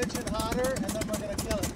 pitch hotter, and then we're gonna kill it.